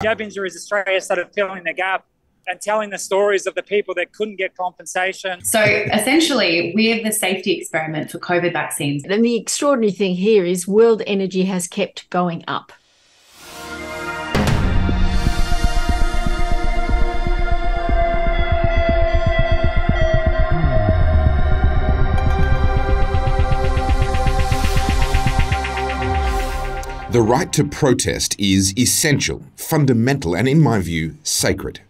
Jab Injuries Australia started filling the gap and telling the stories of the people that couldn't get compensation. So essentially, we're the safety experiment for COVID vaccines. And the extraordinary thing here is world energy has kept going up. The right to protest is essential, fundamental, and in my view, sacred.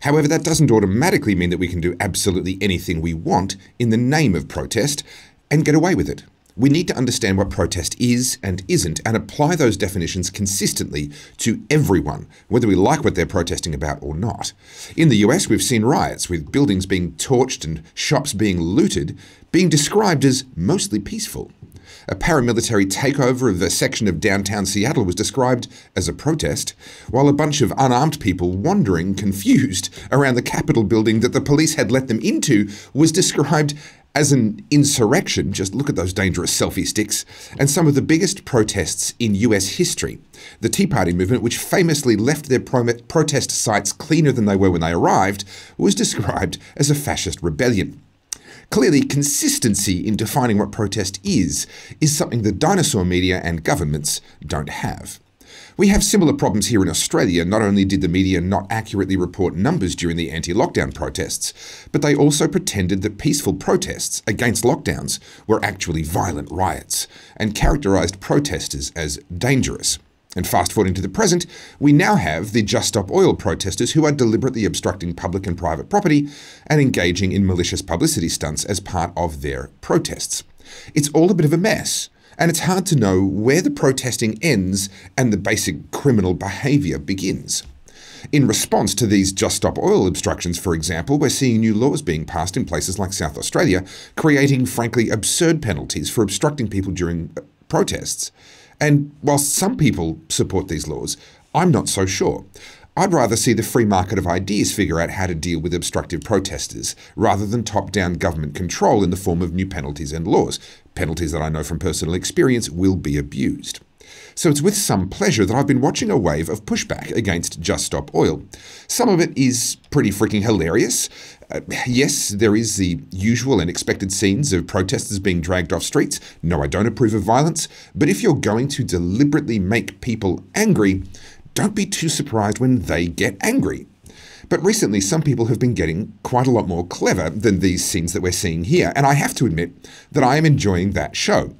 However, that doesn't automatically mean that we can do absolutely anything we want in the name of protest and get away with it. We need to understand what protest is and isn't and apply those definitions consistently to everyone, whether we like what they're protesting about or not. In the US, we've seen riots with buildings being torched and shops being looted being described as mostly peaceful. A paramilitary takeover of a section of downtown Seattle was described as a protest, while a bunch of unarmed people wandering confused around the Capitol building that the police had let them into was described as an insurrection. Just look at those dangerous selfie sticks. And some of the biggest protests in US history. The Tea Party movement, which famously left their pro protest sites cleaner than they were when they arrived, was described as a fascist rebellion. Clearly, consistency in defining what protest is, is something the dinosaur media and governments don't have. We have similar problems here in Australia. Not only did the media not accurately report numbers during the anti lockdown protests, but they also pretended that peaceful protests against lockdowns were actually violent riots and characterised protesters as dangerous. And fast forwarding to the present, we now have the Just Stop Oil protesters who are deliberately obstructing public and private property and engaging in malicious publicity stunts as part of their protests. It's all a bit of a mess, and it's hard to know where the protesting ends and the basic criminal behaviour begins. In response to these Just Stop Oil obstructions, for example, we're seeing new laws being passed in places like South Australia, creating frankly absurd penalties for obstructing people during uh, protests. And whilst some people support these laws, I'm not so sure. I'd rather see the free market of ideas figure out how to deal with obstructive protesters, rather than top down government control in the form of new penalties and laws, penalties that I know from personal experience will be abused. So it's with some pleasure that I've been watching a wave of pushback against Just Stop Oil. Some of it is pretty freaking hilarious. Uh, yes, there is the usual and expected scenes of protesters being dragged off streets. No, I don't approve of violence. But if you're going to deliberately make people angry, don't be too surprised when they get angry. But recently, some people have been getting quite a lot more clever than these scenes that we're seeing here, and I have to admit that I am enjoying that show.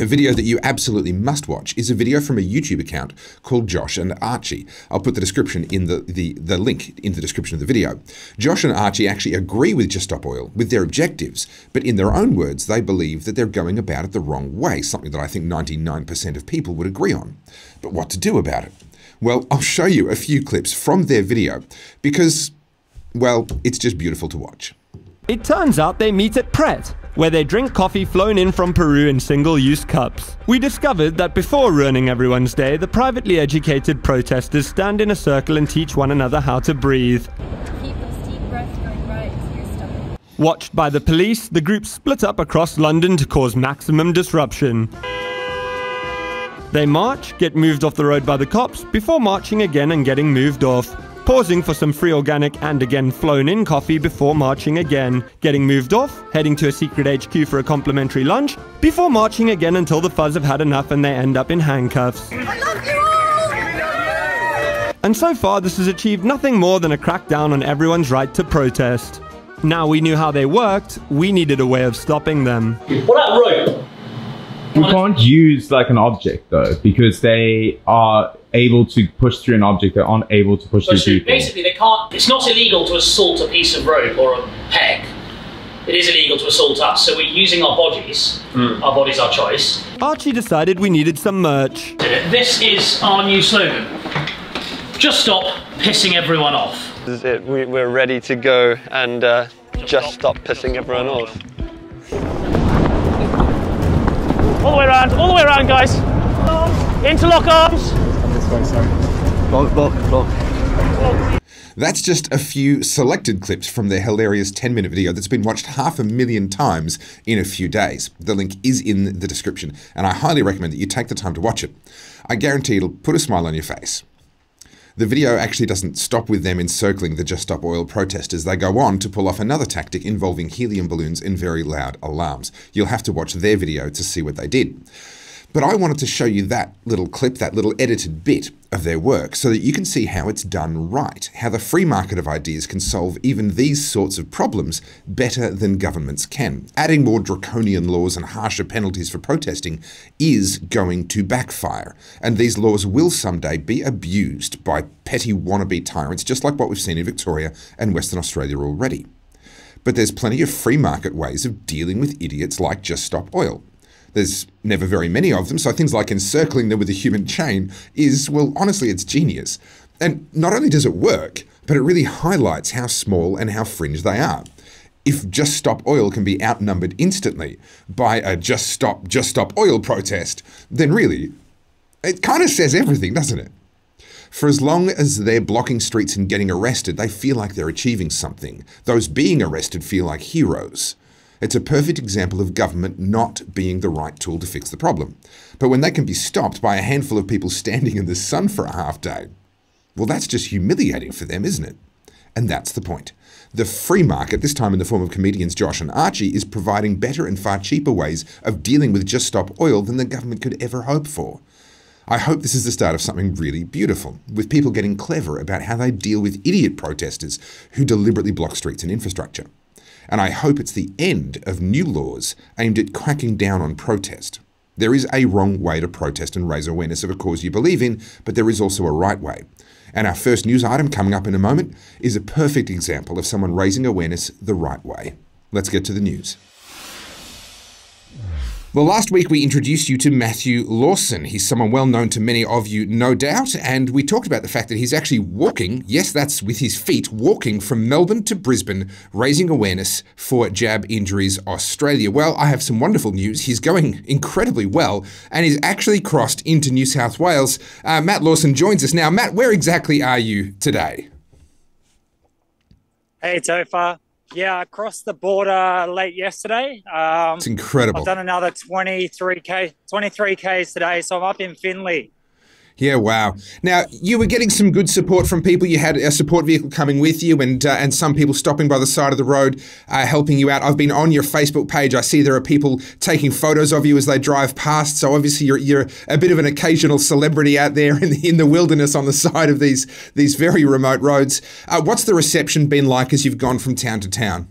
A video that you absolutely must watch is a video from a YouTube account called Josh and Archie. I'll put the description in the, the, the link in the description of the video. Josh and Archie actually agree with Just Stop Oil, with their objectives, but in their own words, they believe that they're going about it the wrong way, something that I think 99% of people would agree on. But what to do about it? Well, I'll show you a few clips from their video because, well, it's just beautiful to watch. It turns out they meet at Pret, where they drink coffee flown in from Peru in single-use cups. We discovered that before ruining everyone's day, the privately educated protesters stand in a circle and teach one another how to breathe. Watched by the police, the group split up across London to cause maximum disruption. They march, get moved off the road by the cops, before marching again and getting moved off pausing for some free organic and again flown in coffee before marching again, getting moved off, heading to a secret HQ for a complimentary lunch, before marching again until the fuzz have had enough and they end up in handcuffs. And so far, this has achieved nothing more than a crackdown on everyone's right to protest. Now we knew how they worked, we needed a way of stopping them. What about rope? We can't use like an object though, because they are able to push through an object They aren't able to push, through people. Basically, they can't. It's not illegal to assault a piece of rope or a peg. It is illegal to assault us, so we're using our bodies. Mm. Our bodies, our choice. Archie decided we needed some merch. This is our new slogan. Just stop pissing everyone off. This is it. We, are ready to go and uh, just stop pissing everyone off. Around, all the way around, guys. Interlock arms sorry. Block, block, block. That's just a few selected clips from their hilarious 10 minute video that's been watched half a million times in a few days. The link is in the description, and I highly recommend that you take the time to watch it. I guarantee it'll put a smile on your face. The video actually doesn't stop with them encircling the Just Stop Oil protesters. They go on to pull off another tactic involving helium balloons and very loud alarms. You'll have to watch their video to see what they did. But I wanted to show you that little clip, that little edited bit of their work, so that you can see how it's done right, how the free market of ideas can solve even these sorts of problems better than governments can. Adding more draconian laws and harsher penalties for protesting is going to backfire, and these laws will someday be abused by petty wannabe tyrants, just like what we've seen in Victoria and Western Australia already. But there's plenty of free market ways of dealing with idiots like Just Stop Oil. There's never very many of them, so things like encircling them with a human chain is, well, honestly, it's genius. And not only does it work, but it really highlights how small and how fringe they are. If Just Stop Oil can be outnumbered instantly by a Just Stop, Just Stop Oil protest, then really, it kind of says everything, doesn't it? For as long as they're blocking streets and getting arrested, they feel like they're achieving something. Those being arrested feel like heroes. It's a perfect example of government not being the right tool to fix the problem. But when they can be stopped by a handful of people standing in the sun for a half day, well, that's just humiliating for them, isn't it? And that's the point. The free market, this time in the form of comedians Josh and Archie, is providing better and far cheaper ways of dealing with Just Stop Oil than the government could ever hope for. I hope this is the start of something really beautiful, with people getting clever about how they deal with idiot protesters who deliberately block streets and infrastructure and I hope it's the end of new laws aimed at cracking down on protest. There is a wrong way to protest and raise awareness of a cause you believe in, but there is also a right way. And our first news item coming up in a moment is a perfect example of someone raising awareness the right way. Let's get to the news. Well, last week we introduced you to Matthew Lawson. He's someone well known to many of you, no doubt, and we talked about the fact that he's actually walking, yes, that's with his feet, walking from Melbourne to Brisbane, raising awareness for Jab Injuries Australia. Well, I have some wonderful news. He's going incredibly well, and he's actually crossed into New South Wales. Uh, Matt Lawson joins us now. Matt, where exactly are you today? Hey, Topher. Yeah, I crossed the border late yesterday. Um, it's incredible. I've done another 23k, 23k's today, so I'm up in Finley. Yeah, wow. Now you were getting some good support from people. You had a support vehicle coming with you, and uh, and some people stopping by the side of the road, uh, helping you out. I've been on your Facebook page. I see there are people taking photos of you as they drive past. So obviously you're you're a bit of an occasional celebrity out there in the, in the wilderness on the side of these these very remote roads. Uh, what's the reception been like as you've gone from town to town?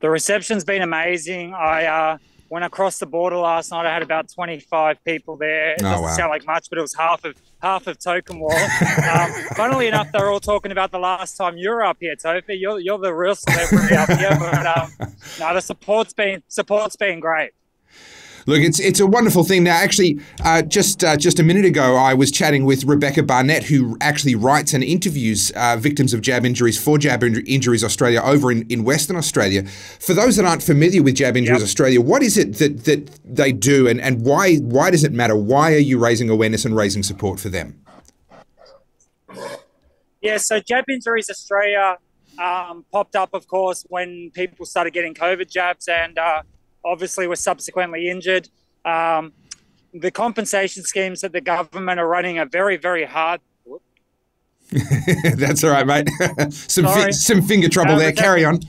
The reception's been amazing. I uh, when I crossed the border last night, I had about 25 people there. It Oh, doesn't wow. sound like much, but it was half of half of Tocumwal. um, funnily enough, they're all talking about the last time you were up here, Tofi. You're, you're the real celebrity up here. But um, no, the support's been support's been great. Look, it's it's a wonderful thing. Now, actually, uh, just uh, just a minute ago, I was chatting with Rebekah Barnett, who actually writes and interviews uh, victims of jab injuries for Jab Inj- Injuries Australia over in, in Western Australia. For those that aren't familiar with Jab Injuries Yep. Australia, what is it that that they do, and, and why why does it matter? Why are you raising awareness and raising support for them? Yeah, so Jab Injuries Australia um, popped up, of course, when people started getting COVID jabs and uh, obviously were subsequently injured. Um, the compensation schemes that the government are running are very, very hard. That's all right, mate. some fi- some finger trouble No, there. Carry on.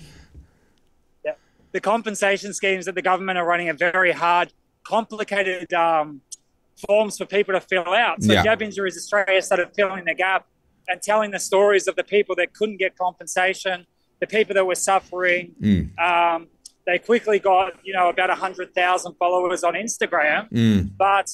Yeah. The compensation schemes that the government are running are very hard, complicated um, forms for people to fill out. So Yeah. Jab Injuries Australia started filling the gap and telling the stories of the people that couldn't get compensation, the people that were suffering. Mm. Um, they quickly got, you know, about 100,000 followers on Instagram. Mm. But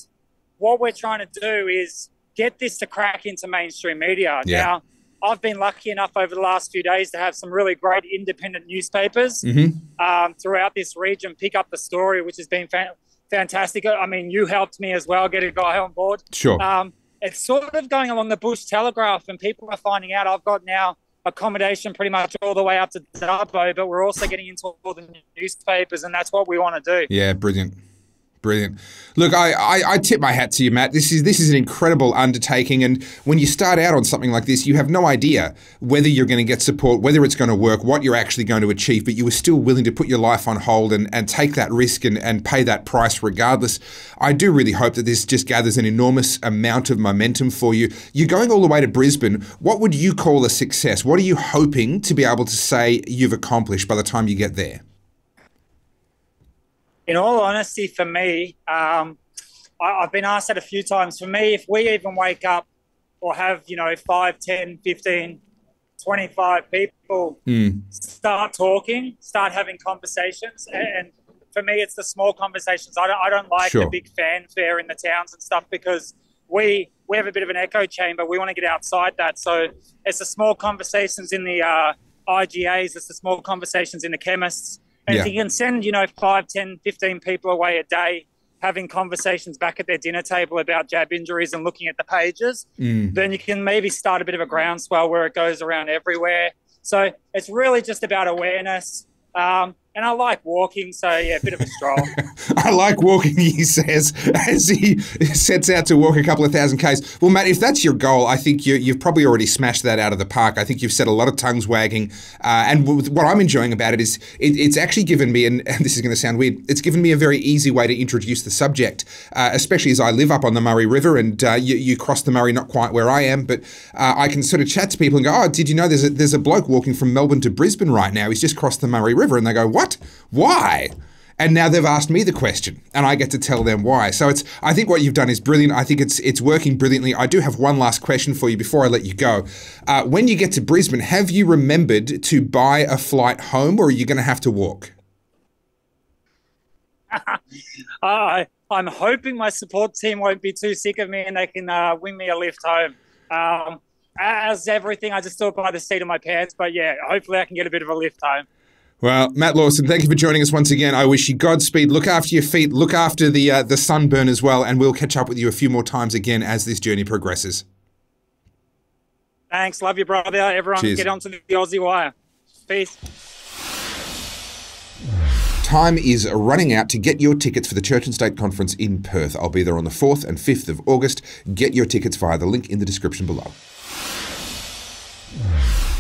what we're trying to do is get this to crack into mainstream media. Yeah. Now, I've been lucky enough over the last few days to have some really great independent newspapers hmm um, throughout this region pick up the story, which has been fan- fantastic. I mean, you helped me as well get a guy on board. Sure. Um, it's sort of going along the Bush Telegraph, and people are finding out I've got now accommodation pretty much all the way up to Dubbo, but we're also getting into all the newspapers, and that's what we want to do. Yeah, brilliant. Brilliant. Look, I, I, I, tip my hat to you, Matt. This is this is an incredible undertaking, and when you start out on something like this, you have no idea whether you're going to get support, whether it's going to work, what you're actually going to achieve. But you were still willing to put your life on hold and, and take that risk and, and pay that price regardless. I do really hope that this just gathers an enormous amount of momentum for you. You're going all the way to Brisbane. What would you call a success? What are you hoping to be able to say you've accomplished by the time you get there? In all honesty, for me, um, I, have been asked that a few times. For me, if we even wake up or have, you know, 5, 10, 15, 25 people mm. start talking, start having conversations. And for me, it's the small conversations. I don't, I don't like sure. the big fanfare in the towns and stuff because we we have a bit of an echo chamber. We want to get outside that. So it's the small conversations in the uh, IGAs, it's the small conversations in the chemists and yeah. if you can send, you know, 5, 10, 15 people away a day having conversations back at their dinner table about jab injuries and looking at the pages, mm. then you can maybe start a bit of a groundswell where it goes around everywhere. So it's really just about awareness. Um, and I like walking, so yeah, a bit of a stroll. I like walking, he says, as he sets out to walk a couple of thousand Ks. Well, Matt, if that's your goal, I think you, have probably already smashed that out of the park. I think you've set a lot of tongues wagging. Uh, and what I'm enjoying about it is it, it's actually given me, and, and, this is going to sound weird, it's given me a very easy way to introduce the subject, uh, especially as I live up on the Murray River and uh, you, you, cross the Murray not quite where I am, but uh, I can sort of chat to people and go, oh, did you know there's a, there's a bloke walking from Melbourne to Brisbane right now? He's just crossed the Murray River. And they go, what? What? Why? And now they've asked me the question, and I get to tell them why. So it's I think what you've done is brilliant. I think it's it's working brilliantly. I do have one last question for you before I let you go. Uh, when you get to Brisbane, have you remembered to buy a flight home, or are you going to have to walk? I I'm hoping my support team won't be too sick of me and they can uh, win me a lift home. Um, as everything, I just it by the seat of my pants. But yeah, hopefully I can get a bit of a lift home. Well, Matt Lawson, thank you for joining us once again. I wish you Godspeed. Look after your feet. Look after the uh, the sunburn as well, and we'll catch up with you a few more times again as this journey progresses. Thanks. Love you, brother. Everyone, Cheers. get onto the Aussie Wire. Peace. Time is running out to get your tickets for the Church and State Conference in Perth. I'll be there on the 4th and 5th of August. Get your tickets via the link in the description below.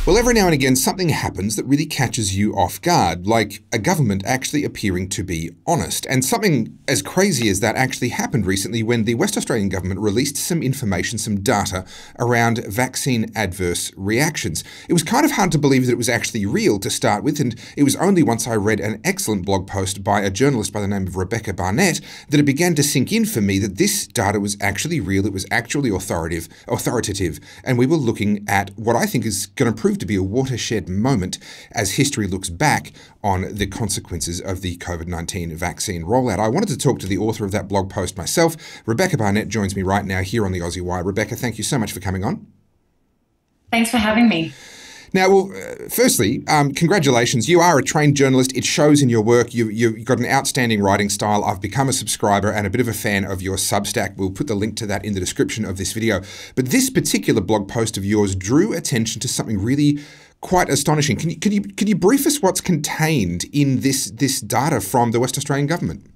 Well, every now and again, something happens that really catches you off guard, like a government actually appearing to be honest. And something as crazy as that actually happened recently when the West Australian government released some information, some data around vaccine adverse reactions. It was kind of hard to believe that it was actually real to start with, and it was only once I read an excellent blog post by a journalist by the name of Rebekah Barnett that it began to sink in for me that this data was actually real, it was actually authoritative, authoritative, and we were looking at what I think is going to prove to be a watershed moment as history looks back on the consequences of the COVID 19 vaccine rollout. I wanted to talk to the author of that blog post myself. Rebekah Barnett joins me right now here on the Aussie Wire. Rebekah, thank you so much for coming on. Thanks for having me. Now, well, uh, firstly, um, congratulations. You are a trained journalist. It shows in your work. You, you've got an outstanding writing style. I've become a subscriber and a bit of a fan of your Substack. We'll put the link to that in the description of this video. But this particular blog post of yours drew attention to something really quite astonishing. Can you, can you, can you brief us what's contained in this, this data from the West Australian government?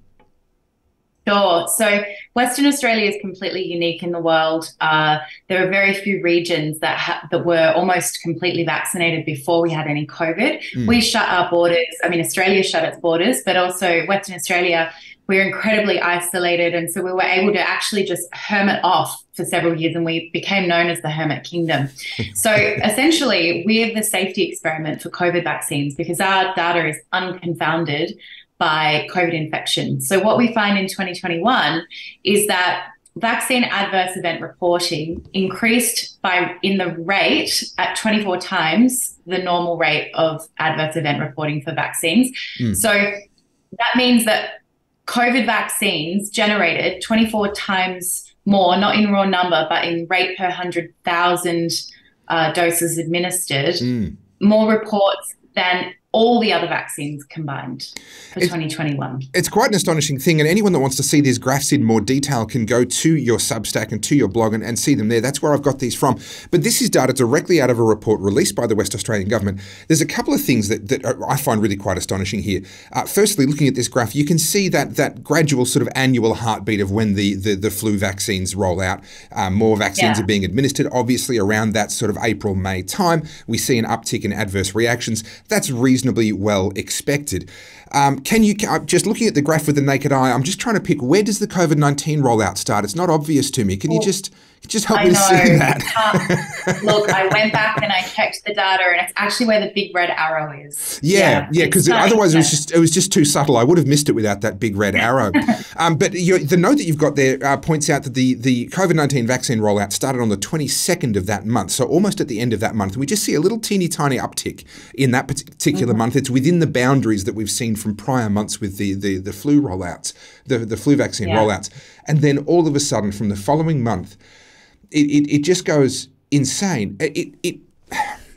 Sure. So Western Australia is completely unique in the world. Uh, there are very few regions that ha- that were almost completely vaccinated before we had any COVID. Mm. We shut our borders. I mean, Australia shut its borders, but also Western Australia, we're incredibly isolated, and so we were able to actually just hermit off for several years, and we became known as the Hermit Kingdom. so essentially, we're the safety experiment for COVID vaccines because our data is unconfounded by COVID infection. So, what we find in 2021 is that vaccine adverse event reporting increased by in the rate at 24 times the normal rate of adverse event reporting for vaccines. Mm. So that means that COVID vaccines generated 24 times more, not in raw number, but in rate per 100,000 uh, doses administered, mm. more reports than all the other vaccines combined for 2021. It's quite an astonishing thing, and anyone that wants to see these graphs in more detail can go to your Substack and to your blog and, and see them there. That's where I've got these from. But this is data directly out of a report released by the West Australian Government. There's a couple of things that, that I find really quite astonishing here. Uh, firstly, looking at this graph, you can see that that gradual sort of annual heartbeat of when the, the, the flu vaccines roll out. Um, more vaccines Yeah. are being administered. Obviously, around that sort of April, May time, we see an uptick in adverse reactions. That's reasonably well expected. Um, can you, just looking at the graph with the naked eye, I'm just trying to pick where does the COVID 19 rollout start? It's not obvious to me. Can you just just help I me to see that? Uh, look, I went back and I checked the data, and it's actually where the big red arrow is. Yeah, yeah, because starting otherwise it was just it was just too subtle. I would have missed it without that big red arrow. um, but you the note that you've got there uh, points out that the the COVID nineteen vaccine rollout started on the twenty second of that month, so almost at the end of that month. We just see a little teeny tiny uptick in that particular Mm-hmm. month. It's within the boundaries that we've seen from prior months with the the, the flu rollouts, the the flu vaccine Yeah. rollouts, and then all of a sudden from the following month, it it, it just goes insane. It it.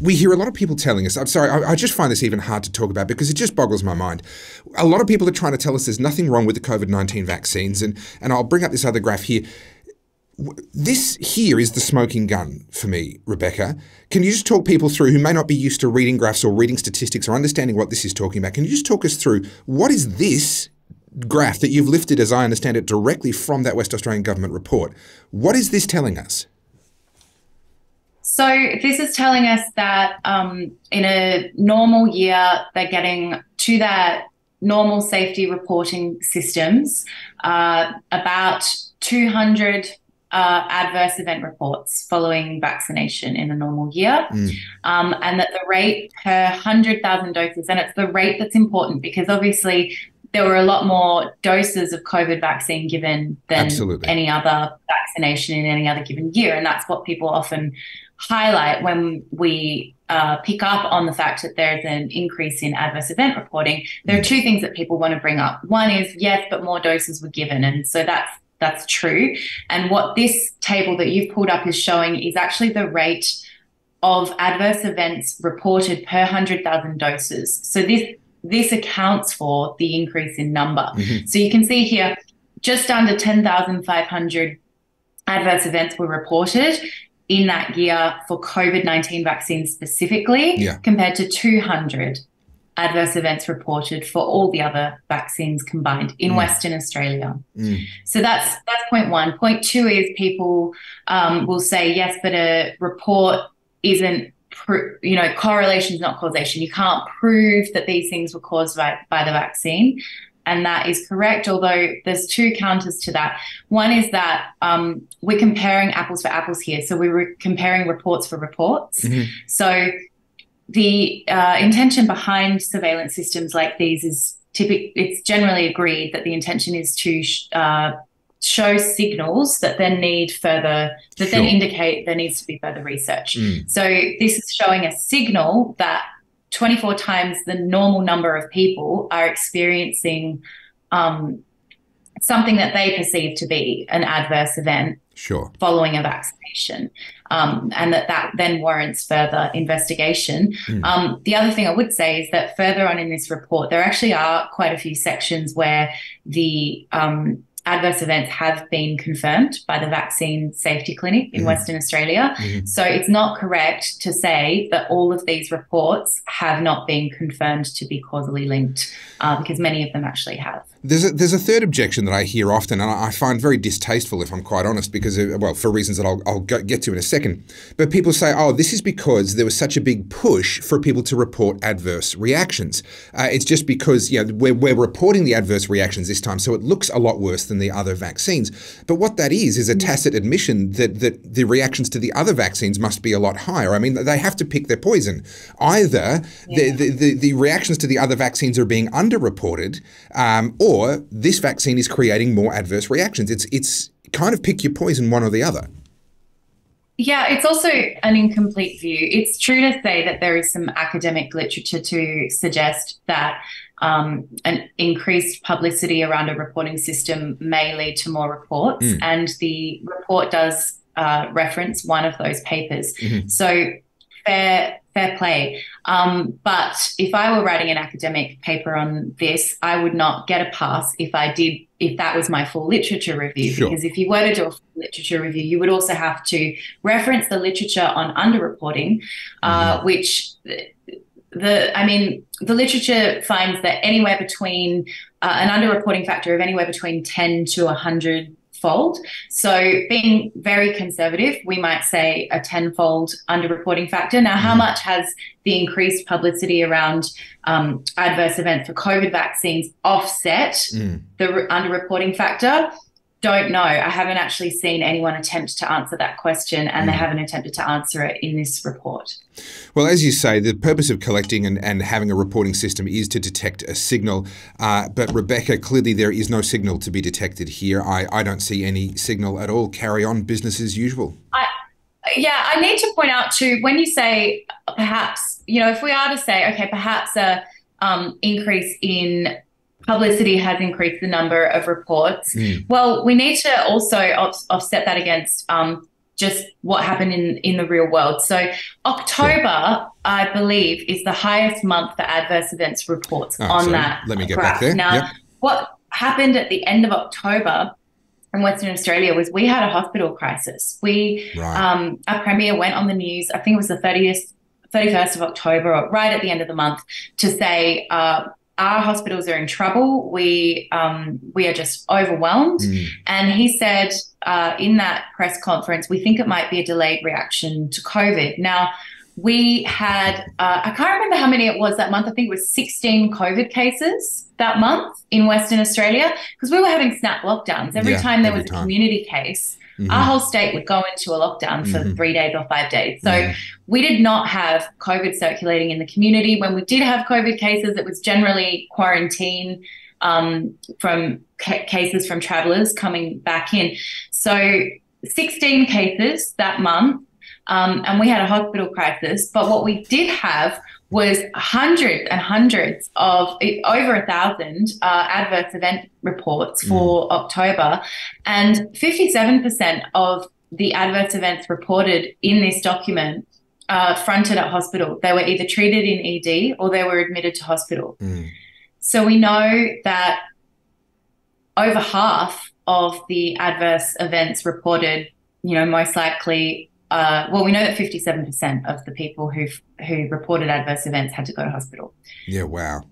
we hear a lot of people telling us, I'm sorry, I, I just find this even hard to talk about because it just boggles my mind. A lot of people are trying to tell us there's nothing wrong with the COVID 19 vaccines. And, and I'll bring up this other graph here. This here is the smoking gun for me, Rebekah. Can you just talk people through who may not be used to reading graphs or reading statistics or understanding what this is talking about? Can you just talk us through what is this graph that you've lifted, as I understand it, directly from that West Australian government report? What is this telling us? So this is telling us that um, in a normal year, they're getting to that normal safety reporting systems uh, about 200 uh, adverse event reports following vaccination in a normal year, um, and that the rate per 100,000 doses, and it's the rate that's important because obviously there were a lot more doses of COVID vaccine given than Absolutely. any other vaccination in any other given year, and that's what people often highlight when we uh, pick up on the fact that there's an increase in adverse event reporting. There are two things that people want to bring up. One is yes, but more doses were given, and so that's that's true. And what this table that you've pulled up is showing is actually the rate of adverse events reported per 100,000 doses. So this this accounts for the increase in number. Mm-hmm. So you can see here just under 10,500 adverse events were reported in that year for COVID 19 vaccines specifically, Yeah. compared to 200 adverse events reported for all the other vaccines combined in mm. Western Australia. Mm. So that's that's point one. Point two is people um, will say yes, but a report isn't. Pro- you know, correlation is not causation. You can't prove that these things were caused by, by the vaccine, and that is correct. Although there's two counters to that. One is that um, we're comparing apples for apples here, so we were comparing reports for reports. So the uh, intention behind surveillance systems like these is typic- it's generally agreed that the intention is to uh, show signals that then need further that then indicate there needs to be further research so this is showing a signal that 24 times the normal number of people are experiencing um, something that they perceive to be an adverse event Sure. following a vaccination, um, and that that then warrants further investigation. Um, the other thing I would say is that further on in this report, there actually are quite a few sections where the um, adverse events have been confirmed by the Vaccine Safety Clinic in Western Australia. So it's not correct to say that all of these reports have not been confirmed to be causally linked, uh, because many of them actually have. There's a, there's a third objection that I hear often, and I find very distasteful, if I'm quite honest, because, well, for reasons that I'll, I'll get to in a second. But people say, oh, this is because there was such a big push for people to report adverse reactions. Uh, it's just because, you know, we're, we're reporting the adverse reactions this time, so it looks a lot worse than the other vaccines. But what that is, is a tacit admission that, that the reactions to the other vaccines must be a lot higher. I mean, they have to pick their poison. Either the, the, the, the reactions to the other vaccines are being underreported, um, or this vaccine is creating more adverse reactions. It's it's kind of pick your poison, one or the other. Yeah, it's also an incomplete view. It's true to say that there is some academic literature to suggest that um, an increased publicity around a reporting system may lead to more reports, and the report does uh, reference one of those papers. So, fair fair play. Um, but if I were writing an academic paper on this, I would not get a pass if I did if that was my full literature review. Sure. Because if you were to do a full literature review, you would also have to reference the literature on underreporting, uh, which the I mean the literature finds that anywhere between uh, an underreporting factor of anywhere between 10 to 100 fold. So being very conservative, we might say a 10 fold underreporting factor. Now, how much has the increased publicity around um, adverse events for COVID vaccines offset Mm. the re- underreporting factor? Don't know. I haven't actually seen anyone attempt to answer that question, and they haven't attempted to answer it in this report. Well, as you say, the purpose of collecting and, and having a reporting system is to detect a signal. Uh, but Rebekah, clearly there is no signal to be detected here. I, I don't see any signal at all. Carry on, business as usual. Yeah, I need to point out too when you say perhaps, you know, if we are to say, okay, perhaps a um, increase in publicity has increased the number of reports. Mm. Well, we need to also off- offset that against um, just what happened in in the real world. So October, I believe, is the highest month for adverse events reports Oh, on sorry. that. Let me get graph. back there. Now, Yep. what happened at the end of October in Western Australia was we had a hospital crisis. We Right. um, our premier went on the news. I think it was the thirtieth, thirty first of October, or right at the end of the month, to say uh, our hospitals are in trouble. We um, we are just overwhelmed. Mm. And he said uh, in that press conference, we think it might be a delayed reaction to COVID. Now. We had, uh, I can't remember how many it was that month. I think it was 16 COVID cases that month in Western Australia because we were having snap lockdowns. Every Yeah, time there every was a community case, Mhm. our whole state would go into a lockdown for Mhm. three days or five days. So Mhm. we did not have COVID circulating in the community. When we did have COVID cases, it was generally quarantine um, from ca- cases from travelers coming back in. So 16 cases that month. Um, and we had a hospital crisis. But what we did have was hundreds and hundreds of over a thousand uh, adverse event reports for October, and 57% of the adverse events reported in this document uh, fronted at hospital. They were either treated in ED or they were admitted to hospital. Mm. So we know that over half of the adverse events reported, you know, most likely, uh, well, we know that 57% of the people who who reported adverse events had to go to hospital. Yeah, wow.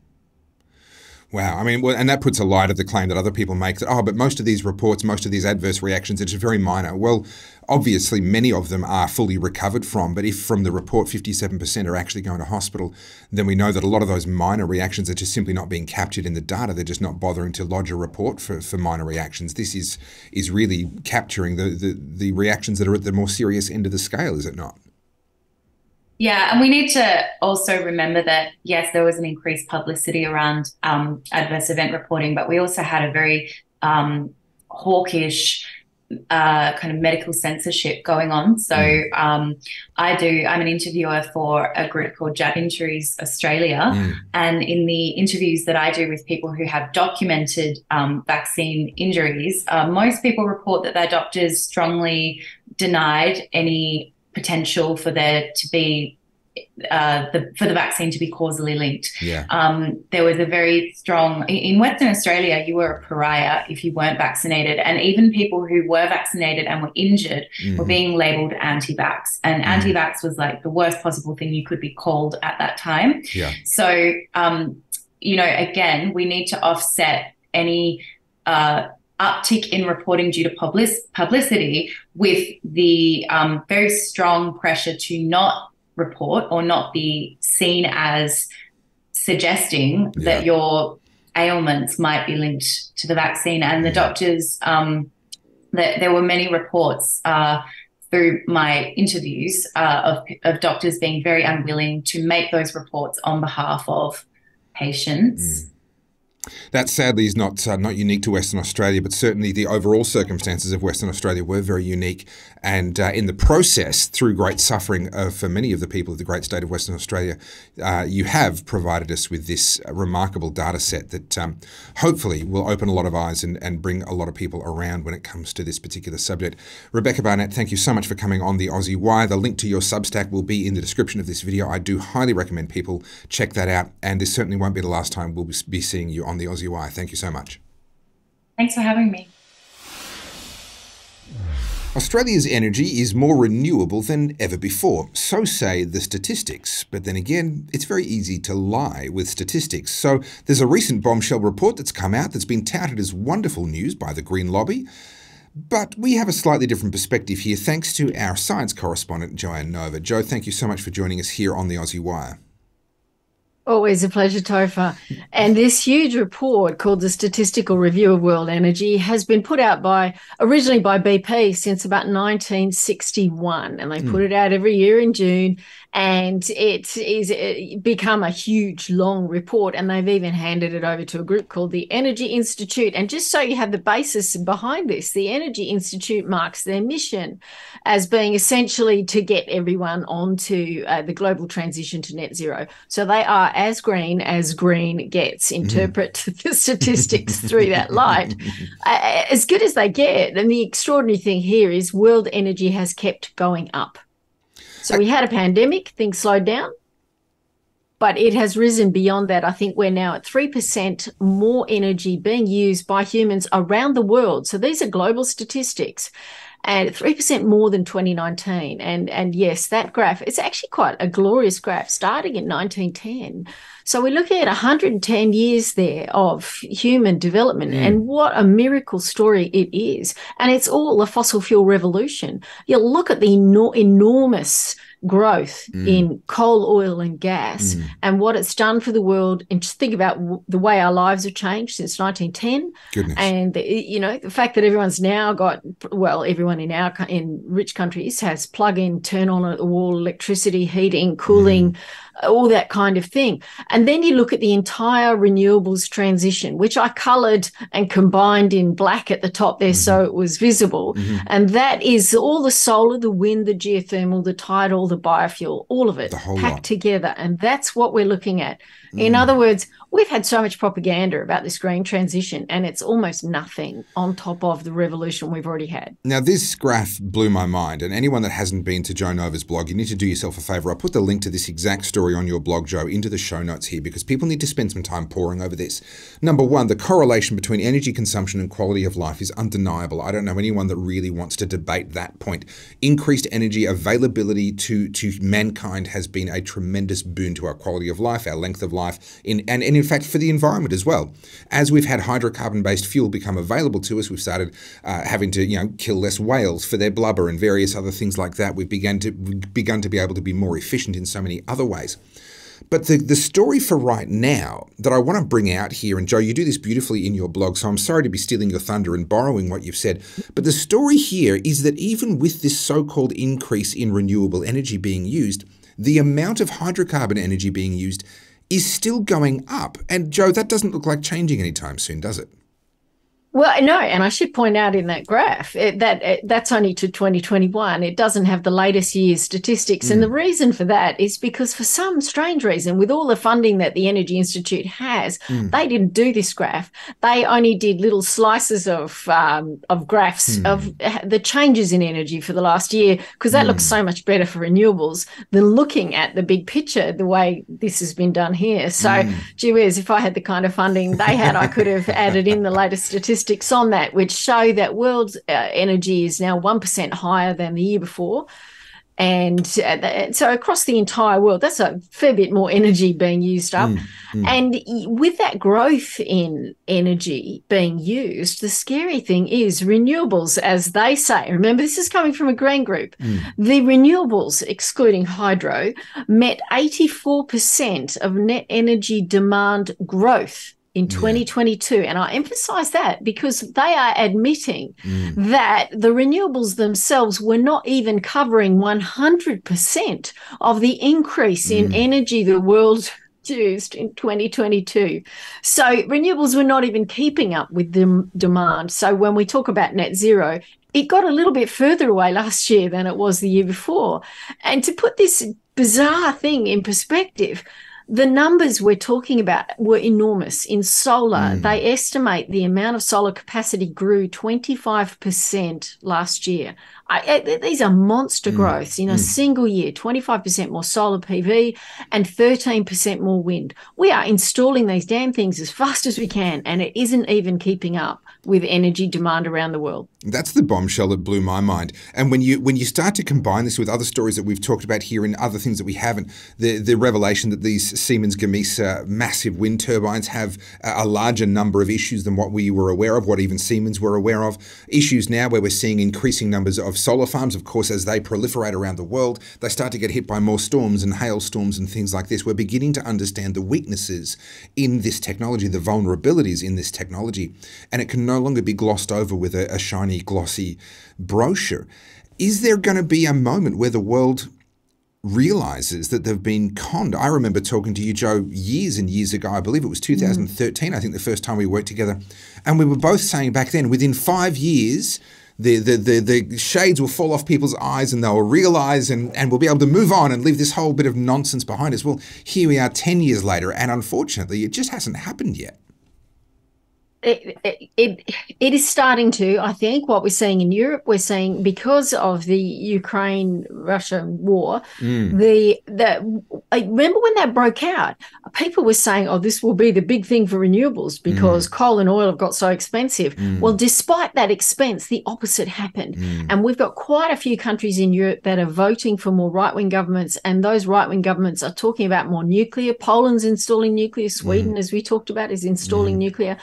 Wow. I mean, well, and that puts a light of the claim that other people make that, oh, but most of these reports, most of these adverse reactions, it's very minor. Well, obviously, many of them are fully recovered from, but if from the report 57% are actually going to hospital, then we know that a lot of those minor reactions are just simply not being captured in the data. They're just not bothering to lodge a report for, for minor reactions. This is is really capturing the, the, the reactions that are at the more serious end of the scale, is it not? Yeah, and we need to also remember that yes, there was an increased publicity around um, adverse event reporting, but we also had a very um, hawkish uh, kind of medical censorship going on. So um, I do. I'm an interviewer for a group called Jab Injuries Australia, Mm. and in the interviews that I do with people who have documented um, vaccine injuries, uh, most people report that their doctors strongly denied any potential for there to be uh, the for the vaccine to be causally linked. Yeah. Um, there was a very strong in- Western Australia. You were a pariah if you weren't vaccinated, and even people who were vaccinated and were injured were Mhm. being labelled anti-vax, and Mhm. anti-vax was like the worst possible thing you could be called at that time. Yeah. So, um, you know, again, we need to offset any uh, uptick in reporting due to public- publicity with the um, very strong pressure to not report or not be seen as suggesting Yeah. that your ailments might be linked to the vaccine. And the Yeah. doctors, um, that there were many reports uh, through my interviews uh, of, of doctors being very unwilling to make those reports on behalf of patients. That sadly is not uh, not unique to Western Australia, but certainly the overall circumstances of Western Australia were very unique. And uh, in the process, through great suffering uh, for many of the people of the great state of Western Australia, uh, you have provided us with this remarkable data set that um, hopefully will open a lot of eyes and, and bring a lot of people around when it comes to this particular subject. Rebekah Barnett, thank you so much for coming on the Aussie Wire. The link to your Substack will be in the description of this video. I do highly recommend people check that out. And this certainly won't be the last time we'll be seeing you on the Aussie Wire. Thank you so much. Thanks for having me. Australia's energy is more renewable than ever before, so say the statistics. But then again, it's very easy to lie with statistics. So there's a recent bombshell report that's come out that's been touted as wonderful news by the Green Lobby. But we have a slightly different perspective here thanks to our science correspondent, Joanne Nova. Jo, thank you so much for joining us here on the Aussie Wire. Always a pleasure, Topher. And this huge report called the Statistical Review of World Energy has been put out by originally by BP since about 1961. And they mm. put it out every year in June and it is it become a huge long report and they've even handed it over to a group called the energy institute. And just so you have the basis behind this the energy institute marks their mission as being essentially to get everyone onto uh, the global transition to net zero. So they are as green as green gets. Mm-hmm. interpret mm. the statistics through that light. Uh, as good as they get. And the extraordinary thing here is world energy has kept going up so we had a pandemic, things slowed down, but it has risen beyond that. I think we're now at 3% more energy being used by humans around the world. So these are global statistics and 3% more than 2019. And, and yes, that graph, it's actually quite a glorious graph starting in 1910. So we're looking at 110 years there of human development, mm. and what a miracle story it is. And it's all a fossil fuel revolution. You look at the enormous growth mm. in coal, oil, and gas, mm. and what it's done for the world. And just think about w- the way our lives have changed since 1910. Goodness. And the, you know the fact that everyone's now got well, everyone in our in rich countries has plug-in, turn on at the wall electricity, heating, cooling. Mm all that kind of thing. And then you look at the entire renewables transition, which I colored and combined in black at the top there mm-hmm. so it was visible. Mm-hmm. And that is all the solar, the wind, the geothermal, the tidal, the biofuel, all of it packed lot. together. And that's what we're looking at. Mm. In other words, we've had so much propaganda about this green transition, and it's almost nothing on top of the revolution we've already had. Now, this graph blew my mind, and anyone that hasn't been to Jo Nova's blog, you need to do yourself a favor. I'll put the link to this exact story on your blog, Jo, into the show notes here because people need to spend some time poring over this. Number one, the correlation between energy consumption and quality of life is undeniable. I don't know anyone that really wants to debate that point. Increased energy availability to, to mankind has been a tremendous boon to our quality of life, our length of life, in, and, and in fact for the environment as well. As we've had hydrocarbon-based fuel become available to us, we've started uh, having to you know kill less whales for their blubber and various other things like that. We've begun to begun to be able to be more efficient in so many other ways. But the, the story for right now that I want to bring out here, and Jo, you do this beautifully in your blog, so I'm sorry to be stealing your thunder and borrowing what you've said. But the story here is that even with this so called increase in renewable energy being used, the amount of hydrocarbon energy being used is still going up. And Jo, that doesn't look like changing anytime soon, does it? Well, no, and I should point out in that graph it, that it, that's only to 2021. It doesn't have the latest year's statistics, mm. and the reason for that is because for some strange reason, with all the funding that the Energy Institute has, mm. they didn't do this graph. They only did little slices of um, of graphs mm. of the changes in energy for the last year because that looks mm. so much better for renewables than looking at the big picture the way this has been done here. So, mm. gee whiz, if I had the kind of funding they had, I could have added in the latest statistics statistics on that, which show that world uh, energy is now 1% higher than the year before. And uh, so across the entire world, that's a fair bit more energy being used up. Mm, mm. And with that growth in energy being used, the scary thing is renewables, as they say. Remember, this is coming from a green group. Mm. The renewables, excluding hydro, met 84% of net energy demand growth in 2022. Yeah. And I emphasize that because they are admitting mm. that the renewables themselves were not even covering 100% of the increase mm. in energy the world used in 2022. So renewables were not even keeping up with the demand. So when we talk about net zero, it got a little bit further away last year than it was the year before. And to put this bizarre thing in perspective, the numbers we're talking about were enormous in solar. Mm. They estimate the amount of solar capacity grew 25% last year. I, I, these are monster mm. growths in a mm. single year 25% more solar PV and 13% more wind. We are installing these damn things as fast as we can, and it isn't even keeping up with energy demand around the world. That's the bombshell that blew my mind. And when you when you start to combine this with other stories that we've talked about here and other things that we haven't, the the revelation that these Siemens Gamesa massive wind turbines have a larger number of issues than what we were aware of, what even Siemens were aware of. Issues now where we're seeing increasing numbers of solar farms. Of course, as they proliferate around the world, they start to get hit by more storms and hailstorms and things like this. We're beginning to understand the weaknesses in this technology, the vulnerabilities in this technology, and it can no longer be glossed over with a, a shiny, glossy brochure. Is there going to be a moment where the world realizes that they've been conned. I remember talking to you, Jo, years and years ago. I believe it was 2013, mm. I think the first time we worked together. And we were both saying back then, within five years, the, the, the, the shades will fall off people's eyes and they'll realize and, and we'll be able to move on and leave this whole bit of nonsense behind us. Well, here we are 10 years later, and unfortunately, it just hasn't happened yet it, it, it is starting to. I think what we're seeing in Europe, we're seeing because of the Ukraine Russia war, mm. the the I remember when that broke out, people were saying, "Oh, this will be the big thing for renewables because mm. coal and oil have got so expensive." Mm. Well, despite that expense, the opposite happened, mm. and we've got quite a few countries in Europe that are voting for more right wing governments, and those right wing governments are talking about more nuclear. Poland's installing nuclear. Sweden, mm. as we talked about, is installing mm. nuclear.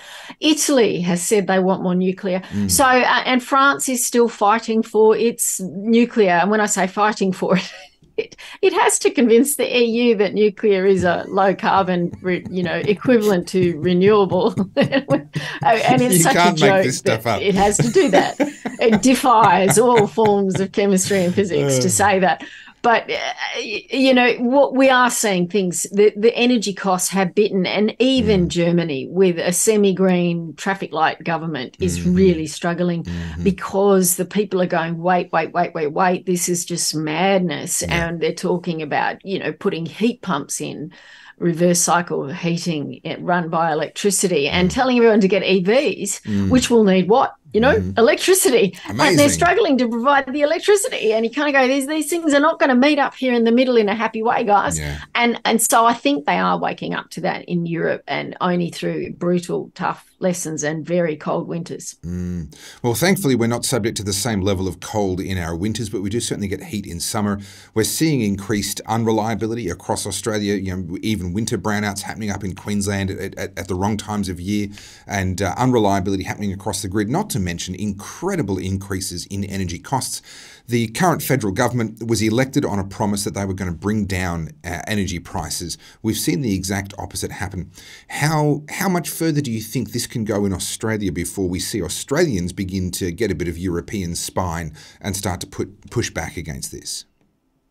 Italy has said they want more nuclear. Mm. So, uh, and France is still fighting for its nuclear. And when I say fighting for it, it, it has to convince the EU that nuclear is a low carbon, you know, equivalent to renewable. and it's you such a joke that it has to do that. it defies all forms of chemistry and physics uh. to say that but uh, you know what we are seeing things the, the energy costs have bitten and even mm. germany with a semi-green traffic light government is mm-hmm. really struggling mm-hmm. because the people are going wait wait wait wait wait this is just madness yeah. and they're talking about you know putting heat pumps in reverse cycle heating run by electricity and mm. telling everyone to get EVs, mm. which will need what? You know, mm. electricity. Amazing. And they're struggling to provide the electricity. And you kind of go, these these things are not going to meet up here in the middle in a happy way, guys. Yeah. And and so I think they are waking up to that in Europe and only through brutal, tough lessons and very cold winters. Mm. Well, thankfully, we're not subject to the same level of cold in our winters, but we do certainly get heat in summer. We're seeing increased unreliability across Australia, you know, even winter brownouts happening up in Queensland at, at, at the wrong times of year, and uh, unreliability happening across the grid, not to mention incredible increases in energy costs. The current federal government was elected on a promise that they were going to bring down uh, energy prices. We've seen the exact opposite happen. How how much further do you think this can go in Australia before we see Australians begin to get a bit of European spine and start to put push back against this?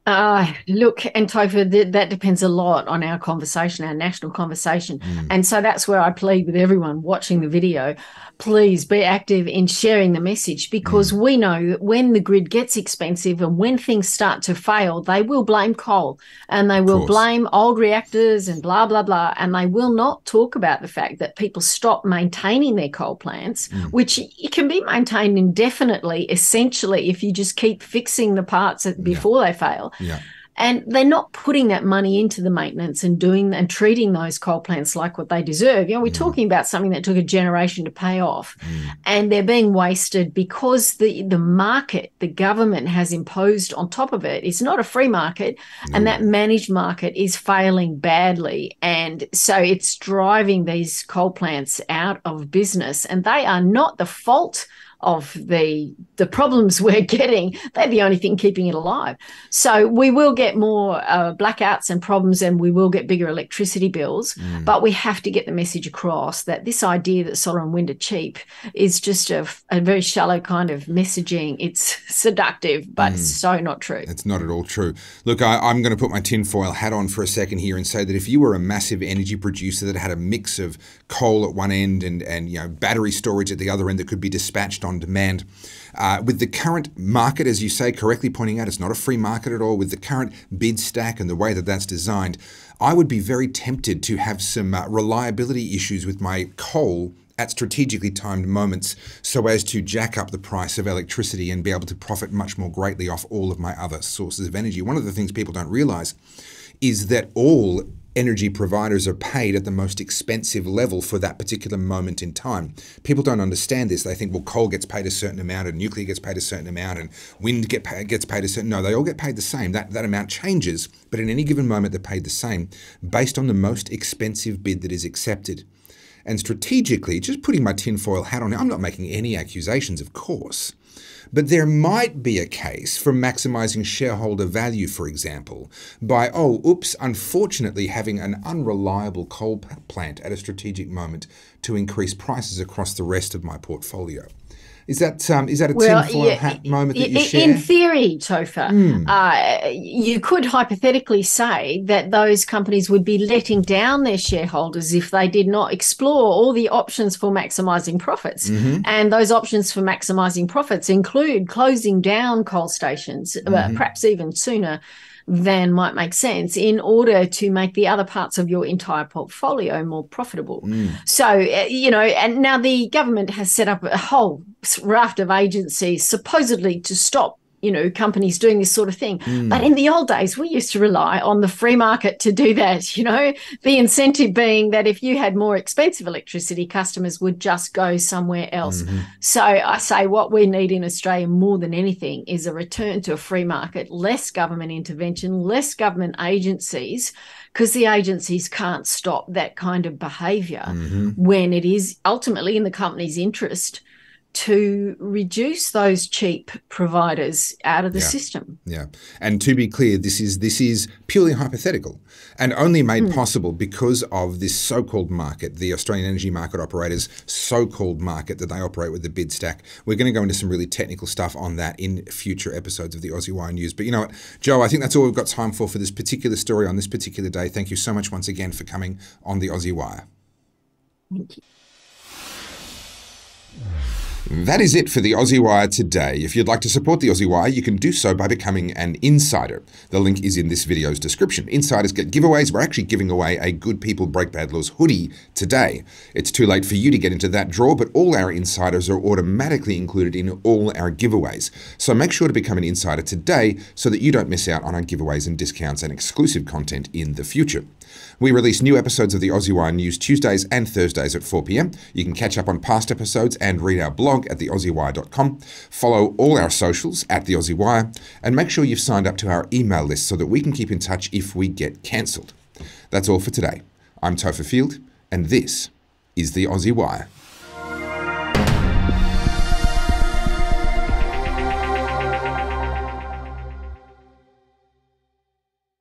Uh, look, and Topher, th- that depends a lot on our conversation, our national conversation. Mm. And so that's where I plead with everyone watching the video please be active in sharing the message because mm. we know that when the grid gets expensive and when things start to fail, they will blame coal and they will blame old reactors and blah, blah, blah. And they will not talk about the fact that people stop maintaining their coal plants, mm. which it can be maintained indefinitely, essentially, if you just keep fixing the parts before yeah. they fail. Yeah. And they're not putting that money into the maintenance and doing and treating those coal plants like what they deserve. You know, we're mm. talking about something that took a generation to pay off, mm. and they're being wasted because the the market, the government has imposed on top of it. It's not a free market, no. and that managed market is failing badly, and so it's driving these coal plants out of business, and they are not the fault of the the problems we're getting, they're the only thing keeping it alive. So we will get more uh, blackouts and problems, and we will get bigger electricity bills. Mm. But we have to get the message across that this idea that solar and wind are cheap is just a, a very shallow kind of messaging. It's seductive, but mm. so not true. It's not at all true. Look, I, I'm going to put my tinfoil hat on for a second here and say that if you were a massive energy producer that had a mix of coal at one end and and you know battery storage at the other end that could be dispatched on demand. Uh, with the current market, as you say, correctly pointing out, it's not a free market at all. With the current bid stack and the way that that's designed, I would be very tempted to have some uh, reliability issues with my coal at strategically timed moments so as to jack up the price of electricity and be able to profit much more greatly off all of my other sources of energy. One of the things people don't realize is that all energy providers are paid at the most expensive level for that particular moment in time. People don't understand this. They think, well, coal gets paid a certain amount, and nuclear gets paid a certain amount, and wind get paid, gets paid a certain. No, they all get paid the same. That that amount changes, but in any given moment, they're paid the same based on the most expensive bid that is accepted. And strategically, just putting my tinfoil hat on, I'm not making any accusations, of course. But there might be a case for maximizing shareholder value, for example, by, oh, oops, unfortunately having an unreliable coal plant at a strategic moment to increase prices across the rest of my portfolio. Is that um, is that a well, tinfoil yeah, hat moment that you share? In theory, Topher, mm. uh, you could hypothetically say that those companies would be letting down their shareholders if they did not explore all the options for maximising profits. Mm-hmm. And those options for maximising profits include closing down coal stations, uh, mm-hmm. uh, perhaps even sooner than might make sense in order to make the other parts of your entire portfolio more profitable. Mm. So, uh, you know, and now the government has set up a whole raft of agencies supposedly to stop you know companies doing this sort of thing mm. but in the old days we used to rely on the free market to do that you know the incentive being that if you had more expensive electricity customers would just go somewhere else mm-hmm. so i say what we need in australia more than anything is a return to a free market less government intervention less government agencies because the agencies can't stop that kind of behavior mm-hmm. when it is ultimately in the company's interest to reduce those cheap providers out of the yeah. system. Yeah. And to be clear, this is this is purely hypothetical and only made mm. possible because of this so-called market, the Australian energy market operators so-called market that they operate with the bid stack. We're going to go into some really technical stuff on that in future episodes of the Aussie Wire News. But you know what, Jo, I think that's all we've got time for for this particular story on this particular day. Thank you so much once again for coming on the Aussie Wire. Thank you. That is it for the Aussie Wire today. If you'd like to support the Aussie Wire, you can do so by becoming an insider. The link is in this video's description. Insiders get giveaways. We're actually giving away a Good People Break Bad Laws hoodie today. It's too late for you to get into that draw, but all our insiders are automatically included in all our giveaways. So make sure to become an insider today so that you don't miss out on our giveaways and discounts and exclusive content in the future. We release new episodes of the Aussie Wire News Tuesdays and Thursdays at 4pm. You can catch up on past episodes and read our blog at theaussiewire.com. Follow all our socials at the Aussie Wire and make sure you've signed up to our email list so that we can keep in touch if we get cancelled. That's all for today. I'm Topher Field, and this is the Aussie Wire.